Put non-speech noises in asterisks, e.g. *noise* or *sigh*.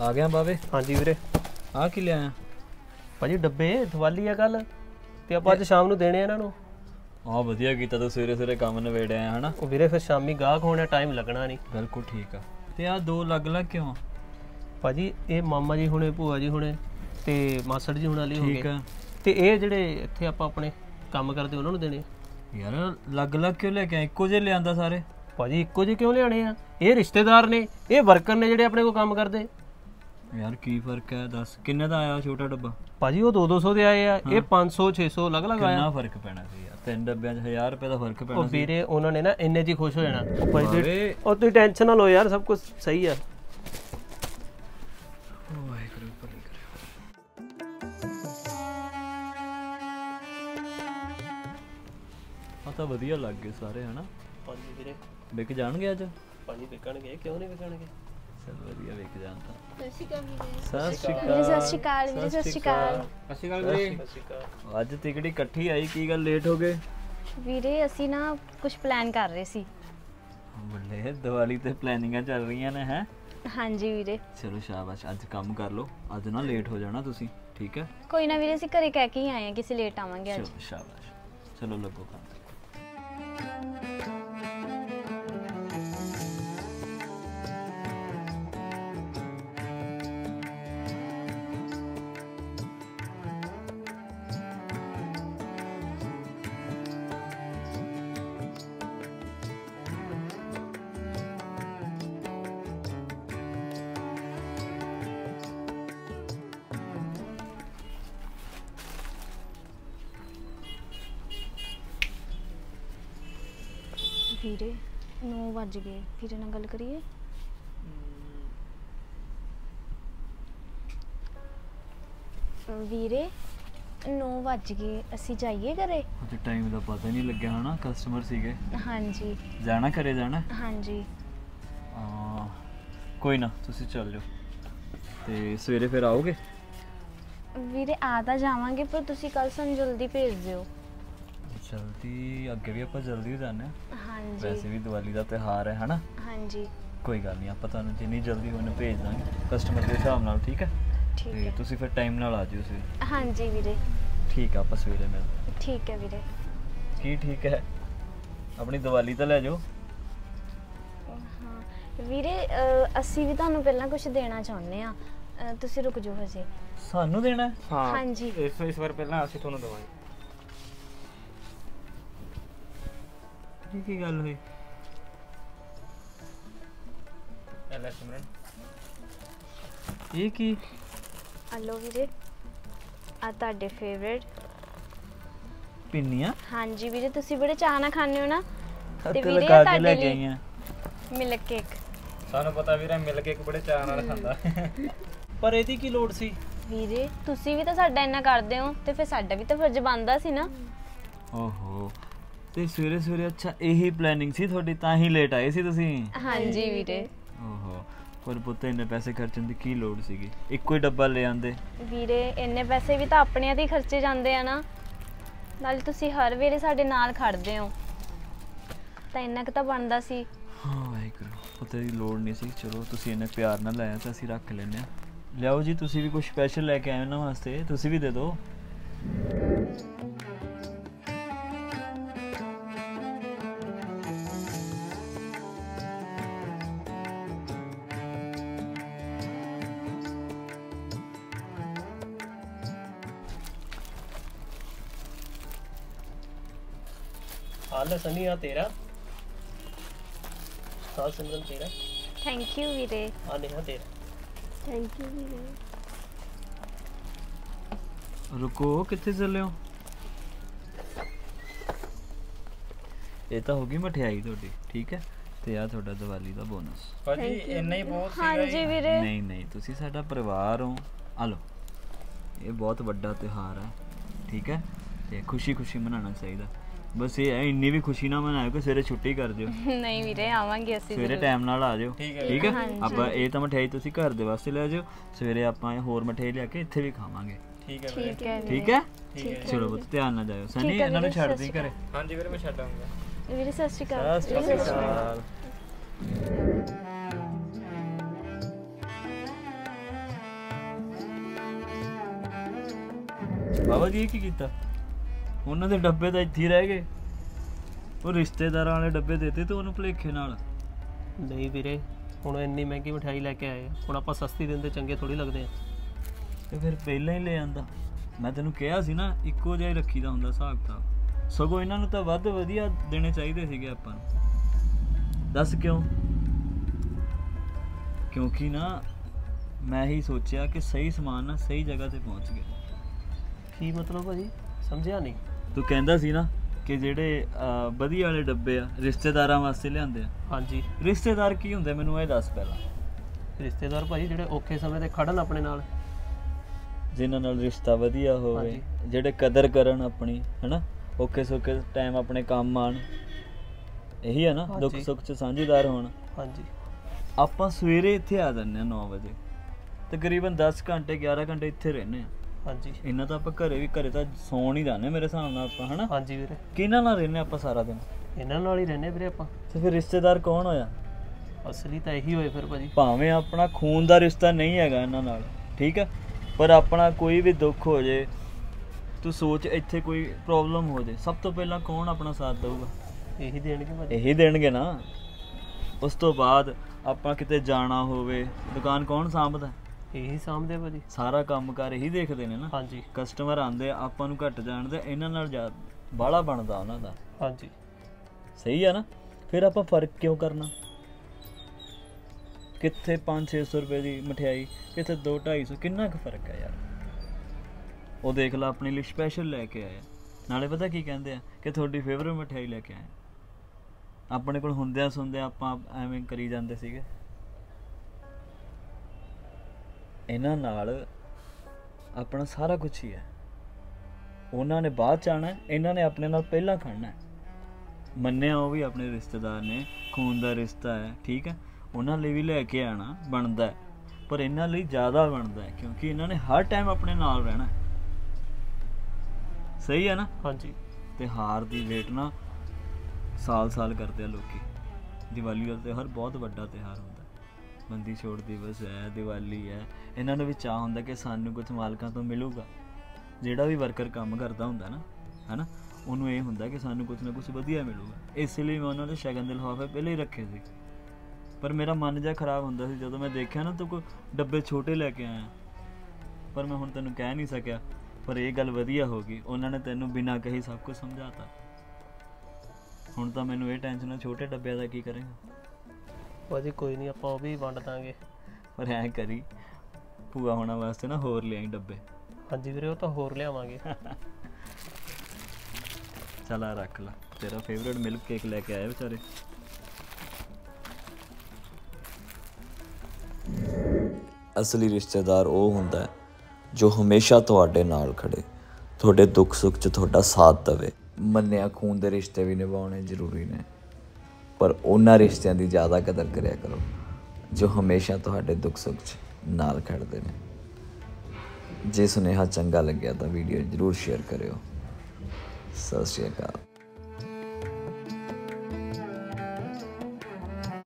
ਆ ਗਿਆ ਬਾਵੇ? ਹਾਂਜੀ ਵੀਰੇ। ਆ ਕੀ ਲਿਆਇਆ? ਭਾਜੀ ਡੱਬੇ ਦੀਵਾਲੀ ਆ ਕੱਲ ਤੇ ਆਪਾਂ ਅੱਜ ਸ਼ਾਮ ਨੂੰ ਦੇਣੇ ਆ ਇਹਨਾਂ ਨੂੰ। ਆ ਵਧੀਆ ਕੀਤਾ ਤੂੰ ਸਵੇਰੇ ਸਵੇਰੇ ਕੰਮ ਨਵੇੜਿਆ ਹਨਾ? ਉਹ ਵੀਰੇ ਫਿਰ ਸ਼ਾਮੀ ਗਾਹਕ ਹੋਣਾ ਟਾਈਮ ਲੱਗਣਾ ਨਹੀਂ। ਬਿਲਕੁਲ ਠੀਕ ਆ। ਤੇ ਆ ਦੋ ਅਲੱਗ ਅਲੱਗ ਕਿਉਂ? ਭਾਜੀ ਇਹ ਮਾਮਾ ਜੀ ਹੁਣੇ ਭੂਆ ਜੀ ਹੁਣੇ ਤੇ ਮਾਸੜ ਜੀ ਹੁਣਾਂ ਲਈ ਹੋ ਠੀਕ ਗਏ ਆ। ਤੇ ਇਹ ਜਿਹੜੇ ਇੱਥੇ ਆਪਾਂ ਆਪਣੇ ਕੰਮ ਕਰਦੇ ਉਹਨਾਂ ਨੂੰ ਦੇਣੇ। ਯਾਰ ਅਲੱਗ ਅਲੱਗ ਕਿਉਂ ਲੈ ਕੇ ਆਇਆ ਇੱਕੋ ਜਿਹੇ ਲਿਆਂਦਾ ਸਾਰੇ? ਭਾਜੀ ਇੱਕੋ ਜਿਹੇ ਕਿਉਂ ਲਿਆਣੇ ਆ? ਇਹ ਰਿਸ਼ਤੇਦਾਰ ਨੇ ਇਹ ਵਰਕਰ ਨੇ ਜਿਹੜੇ ਆਪਣੇ ਕੋਲ ਕੰਮ ਕਰਦੇ। ਯਾਰ ਕੀ ਫ਼ਰਕ ਹੈ? ਦੱਸ ਕਿੰਨੇ ਦਾ ਆਇਆ ਛੋਟਾ ਡੱਬਾ? ਭਾਜੀ ਉਹ 2-200 ਦੇ ਆਏ ਆ। ਇਹ 500 600 ਅਲੱਗ-ਅਲੱਗ ਆਇਆ। ਕਿੰਨਾ ਫ਼ਰਕ ਪੈਣਾ ਸੀ ਯਾਰ? ਤਿੰਨ ਡੱਬਿਆਂ 'ਚ 1000 ਰੁਪਏ ਦਾ ਫ਼ਰਕ ਉਹ ਪੈਣਾ ਸੀ। ਵੀਰੇ ਉਹਨਾਂ ਨੇ ਨਾ ਇੰਨੇ ਹੀ ਖੁਸ਼ ਹੋ ਜਾਣਾ। ਉਹ ਤੁਸੀਂ ਟੈਨਸ਼ਨ ਨਾ ਲਓ ਯਾਰ ਸਭ ਕੁਝ ਸਹੀ ਆ। ਤਾਂ ਵਧੀਆ ਲੱਗ ਗਏ ਸਾਰੇ ਹਨਾ? ਹਾਂਜੀ ਵੀਰੇ। ਵਿਕ ਜਾਣਗੇ ਅੱਜ? ਭਾਜੀ ਵਿਕਣਗੇ। ਕਿਉਂ ਨਹੀਂ ਵਿਕਣਗੇ? ਚਲ ਵਧੀਆ ਵਿਕ ਜਾਣ ਤਾਂ ਸਤਿ ਸ਼੍ਰੀ ਅਕਾਲ ਵੀਰੇ ਸਤਿ ਸ਼੍ਰੀ ਵੀਰੇ ਸਤਿ ਸ਼੍ਰੀ ਅਕਾਲ ਵੀਰੇ ਸਤਿ ਸ਼੍ਰੀ ਅਕਾਲ ਸਤਿ ਸ਼੍ਰੀ ਅਕਾਲ ਵੀਰੇ ਸਤਿ ਸ਼੍ਰੀ ਅਕਾਲ ਅੱਜ ਤਿਕੜੀ ਇਕੱਠੀ ਆਈ ਕੀ ਗੱਲ ਲੇਟ ਹੋ ਗਏ? ਵੀਰੇ ਅਸੀਂ ਨਾ ਕੁਝ ਪਲਾਨ ਕਰ ਰਹੇ ਸੀ। ਬੱਲੇ ਦੀਵਾਲੀ ਤੇ ਪਲੈਨਿੰਗਾਂ ਚੱਲ ਰਹੀਆਂ ਨੇ ਹੈ? ਹਾਂਜੀ ਵੀਰੇ। ਚਲੋ ਸ਼ਾਬਾਸ਼ ਅੱਜ ਕੰਮ ਕਰ ਲਓ। ਅੱਜ ਨਾ ਲੇਟ ਹੋ ਜਾਣਾ ਤੁਸੀਂ ਠੀਕ ਹੈ? ਕੋਈ ਨਾ ਵੀਰੇ ਅਸੀਂ ਘਰੇ ਕਹਿ ਕੇ ਹੀ ਆਏ ਹਾਂ ਕਿਸੇ ਲੇਟ ਆਵਾਂਗੇ ਅੱਜ। ਚਲੋ ਸ਼ਾਬਾਸ਼। ਚਲੋ ਲੱਗੋ ਕੰਮ। ਵੀਰੇ 9 ਵੱਜ ਗਏ। ਵੀਰੇ ਨਾਲ ਗੱਲ ਕਰੀਏ? ਵੀਰੇ 9 ਵੱਜ ਗਏ। ਅਸੀਂ ਜਾਈਏ ਘਰੇ? ਅੱਜ ਟਾਈਮ ਦਾ ਪਤਾ ਨਹੀਂ ਲੱਗਿਆ ਹਨਾ ਕਸਟਮਰ ਸੀਗੇ। ਹਾਂਜੀ। ਜਾਣਾ ਘਰੇ ਜਾਣਾ? ਹਾਂਜੀ। ਆ ਕੋਈ ਨਾ ਤੁਸੀਂ ਚੱਲ ਜਾਓ। ਤੇ ਸਵੇਰੇ ਫਿਰ ਆਓਗੇ? ਵੀਰੇ ਆ ਤਾਂ ਜਾਵਾਂਗੇ ਪਰ ਤੁਸੀਂ ਕੱਲ ਸਾਨੂੰ ਜਲਦੀ ਭੇਜ ਦਿਓ। ਜਲਦੀ ਅੱਗੇ ਵੀ ਆਪਾਂ ਜਲਦੀ ਹਾਂ ਹਾਂਜੀ। ਵੈਸੇ ਵੀ ਦੀਵਾਲੀ ਦਾ ਤਿਉਹਾਰ ਹੈ ਹਨਾ? ਹਾਂਜੀ। ਕੋਈ ਗੱਲ ਨਹੀਂ ਆਪਾਂ ਤੁਹਾਨੂੰ ਜਿੰਨੀ ਜਲਦੀ ਹੋਣ ਭੇਜ ਦਾਂਗੇ ਕਸਟਮਰ ਦੇ ਹਿਸਾਬ ਨਾਲ ਠੀਕ ਹੈ? ਠੀਕ ਹੈ। ਤੁਸੀਂ ਫਿਰ ਟਾਈਮ ਨਾਲ ਆ ਜਿਓ ਸਵੇਰੇ। ਹਾਂਜੀ ਵੀਰੇ। ਠੀਕ ਆ ਆਪਾਂ ਸਵੇਰੇ ਮਿਲਦੇ ਠੀਕ ਹੈ ਵੀਰੇ। ਕੀ ਠੀਕ ਹੈ? ਆਪਣੀ ਦੀਵਾਲੀ ਤਾਂ ਲੈ ਜਾਓ। ਹਾਂ। ਵੀਰੇ ਅ, ਅਸੀਂ ਵੀ ਤੁਹਾਨੂੰ ਪਹਿਲਾਂ ਕੁਝ ਦੇਣਾ ਚਾਹੁੰਦੇ ਆ ਤੁਸੀਂ ਰੁਕ ਜਾਓ ਹਜੇ। ਸਾਨੂੰ ਦੇਣਾ ਹੈ? ਹਾਂਜੀ। ਇਸ ਇਸ ਵਾਰ ਪਹਿਲਾਂ ਅਸੀਂ ਤੁਹਾਨੂੰ ਦਵਾਂਗੇ। ਇਹ ਕੀ ਗੱਲ ਹੋਈ? ਐਲਾ ਸਿਮਰਨ ਇਹ ਕੀ? ਹਲੋ ਵੀਰੇ। ਆ ਤੁਹਾਡੇ ਫੇਵਰੇਟ ਪਿੰਨੀਆਂ? ਹਾਂਜੀ ਵੀਰੇ ਤੁਸੀਂ ਬੜੇ ਚਾਅ ਨਾਲ ਖਾਂਦੇ ਹੋ ਨਾ? ਤੇ ਵੀਰੇ ਤੁਹਾਡੇ ਲੈ ਕੇ ਲਈ- ਮਿਲਕ ਕੇਕ ਸਾਨੂੰ ਪਤਾ ਵੀਰੇ ਮਿਲ ਕੇ ਇੱਕ ਬੜੇ ਚਾਅ ਨਾਲ ਖਾਂਦਾ। ਪਰ ਇਹਦੀ ਕੀ ਲੋੜ ਸੀ? ਵੀਰੇ ਤੁਸੀਂ ਵੀ ਤਾਂ ਸਾਡਾ ਇੰਨਾ ਕਰਦੇ ਹੋ ਤੇ ਫਿਰ ਸਾਡਾ ਵੀ ਤਾਂ ਫਰਜ਼ ਬਣਦਾ ਸੀ ਨਾ। ਓਹੋ। ਤੇ ਸਵੇਰੇ ਸਵੇਰੇ ਅੱਛਾ ਇਹੀ ਪਲੈਨਿੰਗ ਸੀ ਤੁਹਾਡੀ ਤਾਂ ਹੀ ਲੇਟ ਆਏ ਸੀ ਤੁਸੀਂ? ਹਾਂਜੀ ਵੀਰੇ। ਓਹੋ ਪਰ ਪੁੱਤ ਇੰਨੇ ਪੈਸੇ ਖਰਚਣ ਦੀ ਕੀ ਲੋੜ ਸੀਗੀ? ਇੱਕੋ ਹੀ ਡੱਬਾ ਲੈ ਆਂਦੇ। ਵੀਰੇ ਇੰਨੇ ਪੈਸੇ ਵੀ ਤਾਂ ਆਪਣਿਆਂ ਹੀ ਖਰਚੇ ਜਾਂਦੇ ਆ ਨਾ। ਨਾਲੇ ਤੁਸੀਂ ਹਰ ਵੇਲੇ ਸਾਡੇ ਨਾਲ ਖੜਦੇ ਹੋ। ਤਾਂ ਇੰਨਾ ਕੁ ਤਾਂ ਬਣਦਾ ਸੀ। ਹਾਂ ਵਾਹਿਗੁਰੂ ਪੁੱਤ ਦੀ ਲੋੜ ਨਹੀਂ ਸੀ। ਚਲੋ ਤੁਸੀਂ ਇੰਨੇ ਪਿਆਰ ਨਾਲ ਲਾਇਆ ਤਾਂ ਅਸੀਂ ਰੱਖ ਲੈਨੇ ਆ ਲਿਆਓ ਜੀ ਤੁਸੀਂ ਵੀ ਕੁਝ ਸਪੈਸ਼ਲ ਲੈ ਕੇ ਆਏ ਹੋ ਨਾ ਵਾਸਤੇ ਤੁਸੀਂ ਵੀ ਦੇ ਦਿਓ। ਆ ਲੈ ਸਨੀ ਆ ਤੇਰਾ। ਆ ਸਿਮਰਨ ਤੇਰਾ। ਥੈਂਕ ਯੂ ਵੀਰੇ। ਆ ਨੇਹਾ ਤੇਰਾ। ਥੈਂਕ ਯੂ ਵੀਰੇ। ਰੁਕੋ ਕਿੱਥੇ ਚੱਲੇ ਹੋ? ਇਹ ਤਾਂ ਹੋ ਗਈ ਮਠਿਆਈ ਤੁਹਾਡੀ ਠੀਕ ਹੈ? ਤੇ ਆ ਤੁਹਾਡਾ ਦੀਵਾਲੀ ਦਾ ਬੋਨਸ। ਭਾਜੀ ਇੰਨਾ ਹੀ ਬਹੁਤ ਹਾਂਜੀ ਵੀਰੇ। ਨਹੀਂ ਨਹੀਂ ਤੁਸੀਂ ਸਾਡਾ ਪਰਿਵਾਰ ਹੋ। ਆ ਲਓ ਇਹ ਬਹੁਤ ਵੱਡਾ ਤਿਉਹਾਰ ਹੈ ਠੀਕ ਹੈ? ਤੇ ਖੁਸ਼ੀ ਖੁਸ਼ੀ ਮਨਾਉਣਾ ਚਾਹੀਦਾ। ਬਸ ਇਹ ਇੰਨੀ ਵੀ ਖੁਸ਼ੀ ਨਾ ਮਨਾਇਓ ਕਿ ਸਵੇਰੇ ਛੁੱਟੀ ਕਰ ਦਿਓ। *laughs* ਨਹੀਂ ਵੀਰੇ ਆਵਾਂਗੇ ਅਸੀਂ ਸਵੇਰੇ। ਟਾਈਮ ਨਾਲ ਆ ਜਾਓ ਠੀਕ ਹੈ। ਆਪਾਂ ਇਹ ਤਾਂ ਮਠਿਆਈ ਤੁਸੀਂ ਘਰ ਦੇ ਵਾਸਤੇ ਲੈ ਜਾਓ ਸਵੇਰੇ ਆਪਾਂ ਇਹ ਹੋਰ ਮਠਿਆਈ ਲਿਆ ਕੇ ਇੱਥੇ ਵੀ ਖਾਵਾਂਗੇ। ਠੀਕ ਹੈ ਵੀਰੇ। ਠੀਕ ਹੈ ਠੀਕ ਚਲੋ ਬਤ ਧਿਆਨ ਨਾਲ ਜਾਇਓ। ਸਨੀ ਇਹਨਾਂ ਨੂੰ ਛੱਡ ਦੀ ਘਰੇ। ਹਾਂਜੀ ਵੀਰੇ ਮੈਂ ਛੱਡ ਆਉਂਗਾ। ਵੀਰੇ ਸਤਿ ਸ਼੍ਰੀ ਅਕਾਲ। ਸਤਿ ਸ਼੍ਰੀ ਅਕਾਲ। ਬਾਬਾ ਜੀ ਇਹ ਕੀ ਕੀਤਾ? ਉਹਨਾਂ ਦੇ ਡੱਬੇ ਤਾਂ ਇੱਥੇ ਹੀ ਰਹਿ ਗਏ। ਉਹ ਰਿਸ਼ਤੇਦਾਰਾਂ ਵਾਲੇ ਡੱਬੇ ਦੇਤੇ ਤੇ ਉਹਨੂੰ ਭੁਲੇਖੇ ਨਾਲ। ਨਹੀਂ ਵੀਰੇ ਹੁਣ ਇੰਨੀ ਮਹਿੰਗੀ ਮਠਿਆਈ ਲੈ ਕੇ ਆਏ। ਹੁਣ ਆਪਾਂ ਸਸਤੀ ਦਿੰਦੇ ਚੰਗੇ ਥੋੜੀ ਲੱਗਦੇ ਆ। ਤੇ ਫਿਰ ਪਹਿਲਾਂ ਹੀ ਲੈ ਆਂਦਾ। ਮੈਂ ਤੈਨੂੰ ਕਿਹਾ ਸੀ ਨਾ ਇੱਕੋ ਜਿਹਾ ਹੀ ਰੱਖੀਦਾ ਹੁੰਦਾ ਹਿਸਾਬ ਕਿਤਾਬ। ਸਗੋਂ ਇਹਨਾਂ ਨੂੰ ਤਾਂ ਵੱਧ ਵਧੀਆ ਦੇਣੇ ਚਾਹੀਦੇ ਸੀਗੇ ਆਪਾਂ ਨੂੰ। ਦੱਸ ਕਿਉਂ? ਕਿਉਂਕਿ ਨਾ ਮੈਂ ਹੀ ਸੋਚਿਆ ਕਿ ਸਹੀ ਸਮਾਨ ਨਾ ਸਹੀ ਜਗ੍ਹਾ ਤੇ ਪਹੁੰਚ ਗਿਆ। ਕੀ ਮਤਲਬ ਭਾਜੀ ਸਮਝਿਆ ਨਹੀਂ? ਤੂੰ ਕਹਿੰਦਾ ਸੀ ਨਾ ਕਿ ਜਿਹੜੇ ਵਧੀਆ ਵਾਲੇ ਡੱਬੇ ਆ ਰਿਸ਼ਤੇਦਾਰਾਂ ਵਾਸਤੇ ਲਿਆਂਦੇ ਆ। ਹਾਂਜੀ। ਰਿਸ਼ਤੇਦਾਰ ਕੀ ਹੁੰਦੇ? ਮੈਨੂੰ ਇਹ ਦੱਸ ਪਹਿਲਾਂ। ਰਿਸ਼ਤੇਦਾਰ ਭਾਜੀ ਜਿਹੜੇ ਔਖੇ ਸਮੇਂ ਤੇ ਖੜਨ ਆਪਣੇ ਨਾਲ। ਜਿਨ੍ਹਾਂ ਨਾਲ ਰਿਸ਼ਤਾ ਵਧੀਆ ਹੋਵੇ। ਜਿਹੜੇ ਕਦਰ ਕਰਨ ਆਪਣੀ ਹੈਨਾ? ਓਕੇ ਸੋਕੇ ਟਾਈਮ ਆਪਣੇ ਕੰਮ ਆਣ ਇਹੀ ਹੈ ਨਾ ਦੁੱਖ। ਸੁੱਖ ਚ ਸਾਂਝੇਦਾਰ ਹੋਣ। ਹਾਂਜੀ। ਆਪਾਂ ਸਵੇਰੇ ਇੱਥੇ ਆ ਜਾਂਦੇ ਆ 9 ਵਜੇ। ਤਕਰੀਬਨ 10 ਘੰਟੇ 11 ਘੰਟੇ ਇੱਥੇ ਰਹਿੰਦੇ ਆ। ਹਾਂਜੀ। ਇੰਨਾ ਤਾਂ ਆਪਾਂ ਘਰੇ ਵੀ ਘਰੇ ਤਾਂ ਸੌਣ ਹੀ ਜਾਂਦੇ ਮੇਰੇ ਹਿਸਾਬ ਨਾਲ ਆਪਾਂ ਹਨਾ? ਹਾਂਜੀ ਵੀਰੇ। ਕਿਹਨਾਂ ਨਾਲ ਰਹਿੰਦੇ ਆਪਾਂ ਸਾਰਾ ਦਿਨ? ਇਹਨਾਂ ਨਾਲ ਹੀ ਰਹਿੰਦੇ ਵੀਰੇ ਆਪਾਂ। ਤੇ ਫਿਰ ਰਿਸ਼ਤੇਦਾਰ ਕੌਣ ਹੋਇਆ? ਅਸਲੀ ਤਾਂ ਇਹੀ ਹੋਏ ਫਿਰ ਭਾਜੀ। ਭਾਵੇਂ ਆਪਣਾ ਖੂਨ ਦਾ ਰਿਸ਼ਤਾ ਨਹੀਂ ਹੈਗਾ ਇਹਨਾਂ ਨਾਲ ਠੀਕ ਹੈ ਪਰ ਆਪਣਾ ਕੋਈ ਵੀ ਦੁੱਖ ਹੋ ਜੇ ਤੂੰ ਸੋਚ ਇੱਥੇ ਕੋਈ ਪ੍ਰੋਬਲਮ ਹੋ ਜੇ ਸਭ ਤੋਂ ਪਹਿਲਾਂ ਕੌਣ ਆਪਣਾ ਸਾਥ ਦਊਗਾ? ਇਹੀ ਦੇਣਗੇ ਭਾਜੀ। ਇਹੀ ਦੇਣਗੇ ਨਾ। ਉਸ ਤੋਂ ਬਾਅਦ ਆਪਾਂ ਕਿਤੇ ਜਾਣਾ ਹੋਵੇ ਦੁਕਾਨ ਕੌਣ ਸਾਂਭਦਾ? ਇਹੀ ਸਾਹਮਣੇ ਭਾਜੀ। ਸਾਰਾ ਕੰਮ ਕਰ ਇਹੀ ਦੇਖਦੇ ਨੇ ਨਾ। ਹਾਂਜੀ। ਕਸਟਮਰ ਆਂਦੇ ਆ, ਆਪਾਂ ਨੂੰ ਘੱਟ ਜਾਣਦੇ ਇਹਨਾਂ ਨਾਲ ਜਾ ਬਾਹਲਾ ਬਣਦਾ ਉਹਨਾਂ ਦਾ। ਹਾਂਜੀ। ਸਹੀ ਆ ਨਾ? ਫਿਰ ਆਪਾਂ ਫ਼ਰਕ ਕਿਉਂ ਕਰਨਾ? ਕਿੱਥੇ 5-600 ਰੁਪਏ ਦੀ ਮਠਿਆਈ ਕਿੱਥੇ 2-250 ਕਿੰਨਾ ਕੁ ਫ਼ਰਕ ਹੈ ਯਾਰ? ਉਹ ਦੇਖ ਲਾ ਆਪਣੇ ਲਈ ਸਪੈਸ਼ਲ ਲੈ ਕੇ ਆਇਆ। ਨਾਲੇ ਪਤਾ ਕੀ ਕਹਿੰਦੇ ਆ ਕਿ ਤੁਹਾਡੀ ਫੇਵਰਟ ਮਠਿਆਈ ਲੈ ਕੇ ਆਏ ਆਪਣੇ ਕੋਲ ਹੁੰਦਿਆਂ ਸੁਣਦਿਆਂ ਆਪਾਂ ਐਵੇਂ ਕਰੀ ਜਾਂਦੇ ਸੀਗੇ। ਇਹਨਾਂ ਨਾਲ ਆਪਣਾ ਸਾਰਾ ਕੁਝ ਹੀ ਹੈ। ਉਹਨਾਂ ਨੇ ਬਾਅਦ ਚ ਆਣਾ ਇਹਨਾਂ ਨੇ ਆਪਣੇ ਨਾਲ ਪਹਿਲਾਂ ਖੜਨਾ ਹੈ। ਮੰਨਿਆ ਉਹ ਵੀ ਆਪਣੇ ਰਿਸ਼ਤੇਦਾਰ ਨੇ ਖੂਨ ਦਾ ਰਿਸ਼ਤਾ ਹੈ ਠੀਕ ਹੈ? ਉਹਨਾਂ ਲਈ ਵੀ ਲੈ ਕੇ ਆਣਾ ਬਣਦਾ ਹੈ ਪਰ ਇਹਨਾਂ ਲਈ ਜ਼ਿਆਦਾ ਬਣਦਾ ਹੈ ਕਿਉਂਕਿ ਇਹਨਾਂ ਨੇ ਹਰ ਟਾਈਮ ਆਪਣੇ ਨਾਲ ਰਹਿਣਾ ਹੈ। ਸਹੀ ਹੈ ਨਾ? ਹਾਂਜੀ। ਤੇ ਹਾਰ ਦੀ ਵੇਟ ਨਾ ਸਾਲ-ਸਾਲ ਕਰਦੇ ਆ ਲੋਕੀ। ਦੀਵਾਲੀ ਦਾ ਤਿਉਹਾਰ ਬਹੁਤ ਵੱਡਾ ਤਿਉਹਾਰ ਹੁੰਦਾ ਹੈ। ਬੰਦੀ ਛੋੜ ਦਿਵਸ ਹੈ, ਦੀਵਾਲੀ ਹੈ। ਇਹਨਾਂ ਨੂੰ ਵੀ ਚਾਹ ਹੁੰਦਾ ਕਿ ਸਾਨੂੰ ਕੁਝ ਮਾਲਕਾਂ ਤੋਂ ਮਿਲੂਗਾ। ਜਿਹੜਾ ਵੀ ਵਰਕਰ ਕੰਮ ਕਰਦਾ ਹੁੰਦਾ ਨਾ, ਹੈਨਾ, ਉਹਨੂੰ ਇਹ ਹੁੰਦਾ ਕਿ ਸਾਨੂੰ ਕੁਝ ਨਾ ਕੁਝ ਵਧੀਆ ਮਿਲੂਗਾ। ਇਸ ਲਈ ਮੈਂ ਉਹਨਾਂ ਦੇ ਸ਼ਗਨ ਦੇ ਲਿਫਾਫੇ ਪਹਿਲੇ ਹੀ ਰੱਖੇ ਸੀ। ਪਰ ਮੇਰਾ ਮਨ ਜਿਹਾ ਖਰਾਬ ਹੁੰਦਾ ਸੀ, ਜਦੋਂ ਮੈਂ ਦੇਖਿਆ ਨਾ, ਤੂੰ ਕੋ ਡੱਬੇ ਛੋਟੇ ਲੈ ਕੇ ਆਇਆ। ਪਰ ਮੈਂ ਹੁਣ ਤੈਨੂੰ ਕਹਿ ਨਹੀਂ ਸਕਿਆ, ਪਰ ਇਹ ਗੱਲ ਵਧੀਆ ਹੋ ਗਈ। ਉਹਨਾਂ ਨੇ ਤੈਨੂੰ ਬਿਨਾਂ ਕਹੇ ਸਭ ਕੁਝ ਸਮਝਾਤਾ। ਹੁਣ ਤਾਂ ਮੈਨੂੰ ਇਹ ਟੈਨਸ਼ਨ ਹੈ ਛੋਟੇ ਡੱਬਿਆਂ ਦਾ ਕੀ ਕਰੇਗਾ? ਭਾਜੀ ਕੋਈ ਨਹੀਂ ਆਪਾਂ ਉਹ ਵੀ ਵੰਡ ਦਾਂਗੇ। ਪਰ ਐ ਕਰੀ ਭੂਆ ਹੋਣਾ ਵਾਸਤੇ ਨਾ ਹੋਰ ਲਿਆਈ ਡੱਬੇ। ਹਾਂਜੀ ਵੀਰੇ ਉਹ ਤਾਂ ਹੋਰ ਲਿਆਵਾਂਗੇ। ਚੱਲ ਆ ਰੱਖ ਲੈ ਤੇਰਾ ਫੇਵਰੇਟ ਮਿਲਕ ਕੇਕ ਲੈ ਕੇ ਆਏ ਵਿਚਾਰੇ। ਅਸਲੀ ਰਿਸ਼ਤੇਦਾਰ ਉਹ ਹੁੰਦਾ ਹੈ ਜੋ ਹਮੇਸ਼ਾ ਤੁਹਾਡੇ ਨਾਲ ਖੜੇ ਤੁਹਾਡੇ ਦੁੱਖ ਸੁੱਖ 'ਚ ਤੁਹਾਡਾ ਸਾਥ ਦੇਵੇ। ਮੰਨਿਆ ਖੂਨ ਦੇ ਰਿਸ਼ਤੇ ਵੀ ਨਿਭਾਉਣੇ ਜ਼ਰੂਰੀ ਨੇ। ਪਰ ਉਹਨਾਂ ਰਿਸ਼ਤਿਆਂ ਦੀ ਜ਼ਿਆਦਾ ਕਦਰ ਕਰਿਆ ਕਰੋ, ਜੋ ਹਮੇਸ਼ਾ ਤੁਹਾਡੇ ਦੁੱਖ ਸੁੱਖ 'ਚ ਨਾਲ ਖੜਦੇ ਨੇ। ਜੇ ਸੁਨੇਹਾ ਚੰਗਾ ਲੱਗਿਆ ਤਾਂ ਵੀਡੀਓ ਜ਼ਰੂਰ ਸ਼ੇਅਰ ਕਰਿਓ। ਸਤਿ ਸ਼੍ਰੀ ਅਕਾਲ।